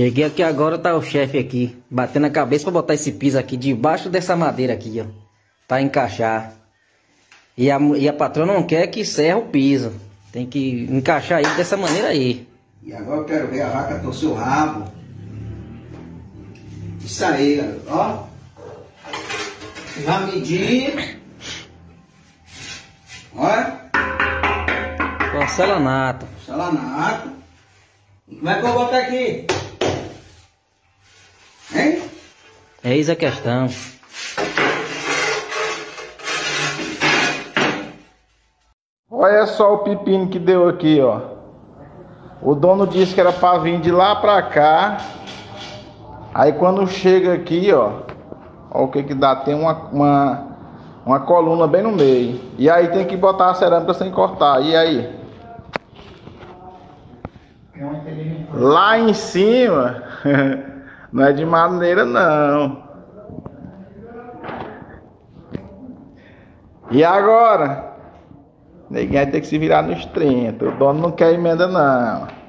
Cheguei aqui agora, tá o chefe aqui, batendo a cabeça pra botar esse piso aqui, debaixo dessa madeira aqui, ó. Pra encaixar. E a, e a patroa não quer que serra o piso. Tem que encaixar ele dessa maneira aí. E agora eu quero ver a vaca torcer o rabo. Isso aí, garoto, ó. Vai medir. Olha, Porcelanato. salanato. Como é que eu vou botar aqui? Eis a questão. Olha só o pepino que deu aqui, ó. O dono disse que era pra vir de lá pra cá. Aí quando chega aqui, ó. Ó o que que dá. Tem uma, uma, uma coluna bem no meio. E aí tem que botar a cerâmica sem cortar. E aí? Lá em cima. Não é de madeira, não. E agora? Ninguém vai ter que se virar nos 30. O dono não quer emenda, não.